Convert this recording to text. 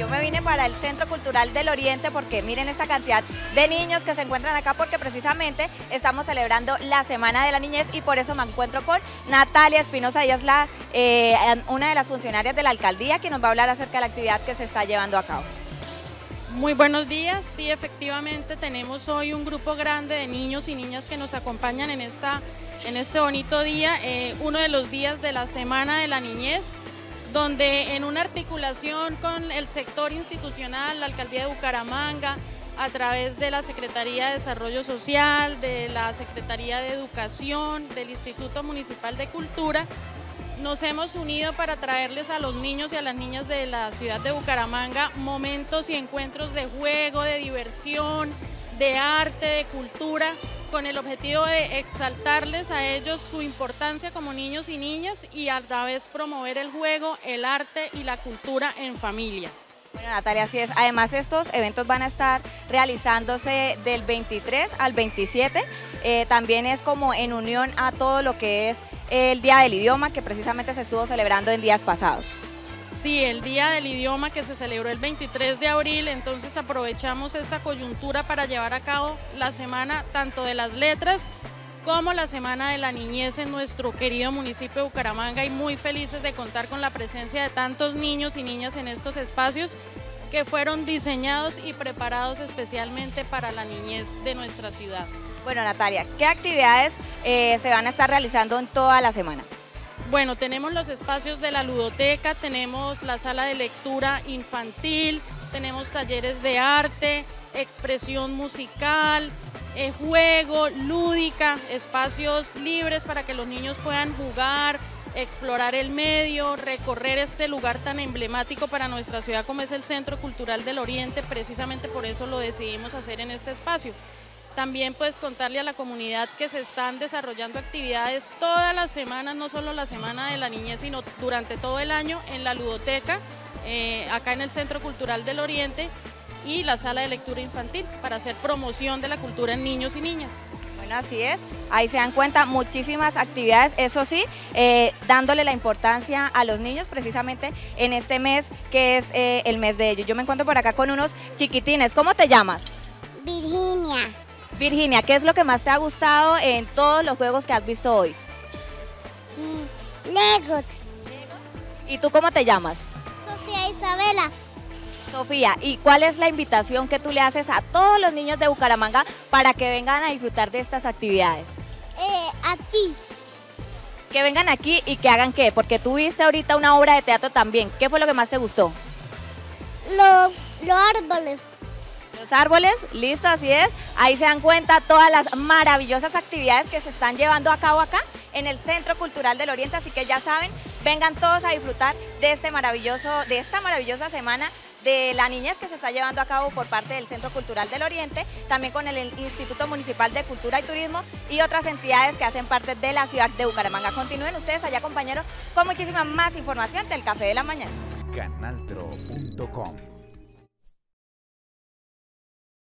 yo me vine para el Centro Cultural del Oriente porque miren esta cantidad de niños que se encuentran acá porque precisamente estamos celebrando la Semana de la Niñez y por eso me encuentro con Natalia Espinosa, ella es la, eh, una de las funcionarias de la alcaldía que nos va a hablar acerca de la actividad que se está llevando a cabo. Muy buenos días, sí efectivamente tenemos hoy un grupo grande de niños y niñas que nos acompañan en, esta, en este bonito día, eh, uno de los días de la Semana de la Niñez donde en una articulación con el sector institucional, la Alcaldía de Bucaramanga, a través de la Secretaría de Desarrollo Social, de la Secretaría de Educación, del Instituto Municipal de Cultura, nos hemos unido para traerles a los niños y a las niñas de la ciudad de Bucaramanga momentos y encuentros de juego, de diversión, de arte, de cultura, con el objetivo de exaltarles a ellos su importancia como niños y niñas y a la vez promover el juego, el arte y la cultura en familia. Bueno, Natalia, así es. Además, estos eventos van a estar realizándose del 23 al 27. Eh, también es como en unión a todo lo que es el Día del Idioma, que precisamente se estuvo celebrando en días pasados. Sí, el Día del Idioma que se celebró el 23 de abril, entonces aprovechamos esta coyuntura para llevar a cabo la semana tanto de las letras como la Semana de la Niñez en nuestro querido municipio de Bucaramanga y muy felices de contar con la presencia de tantos niños y niñas en estos espacios que fueron diseñados y preparados especialmente para la niñez de nuestra ciudad. Bueno Natalia, ¿qué actividades eh, se van a estar realizando en toda la semana? Bueno, tenemos los espacios de la ludoteca, tenemos la sala de lectura infantil, tenemos talleres de arte, expresión musical, eh, juego, lúdica, espacios libres para que los niños puedan jugar, explorar el medio, recorrer este lugar tan emblemático para nuestra ciudad como es el Centro Cultural del Oriente, precisamente por eso lo decidimos hacer en este espacio. También puedes contarle a la comunidad que se están desarrollando actividades todas las semanas, no solo la Semana de la Niñez, sino durante todo el año en la ludoteca, eh, acá en el Centro Cultural del Oriente y la sala de lectura infantil para hacer promoción de la cultura en niños y niñas. Bueno, así es. Ahí se dan cuenta muchísimas actividades, eso sí, eh, dándole la importancia a los niños precisamente en este mes que es eh, el mes de ellos. Yo me encuentro por acá con unos chiquitines. ¿Cómo te llamas? Virginia. Virginia, ¿qué es lo que más te ha gustado en todos los juegos que has visto hoy? Mm, Legos. ¿Y tú cómo te llamas? Sofía Isabela. Sofía, ¿y cuál es la invitación que tú le haces a todos los niños de Bucaramanga para que vengan a disfrutar de estas actividades? Eh, a ti. Que vengan aquí y que hagan qué, porque tú viste ahorita una obra de teatro también. ¿Qué fue lo que más te gustó? Los, los árboles. Los árboles, listo, así es. Ahí se dan cuenta todas las maravillosas actividades que se están llevando a cabo acá en el Centro Cultural del Oriente, así que ya saben, vengan todos a disfrutar de este maravilloso, de esta maravillosa semana de la niñez que se está llevando a cabo por parte del Centro Cultural del Oriente, también con el Instituto Municipal de Cultura y Turismo y otras entidades que hacen parte de la ciudad de Bucaramanga. Continúen ustedes allá, compañeros, con muchísima más información del Café de la Mañana. Canaltro.com